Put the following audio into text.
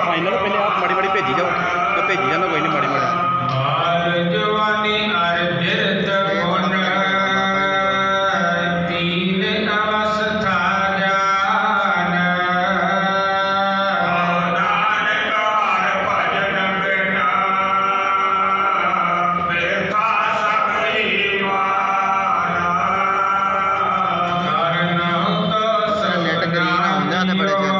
Final पहले आप माड़ी माड़ी भेजी जाओ। तो भेजी जाना, कोई नहीं, माड़ी माड़ी। बड़े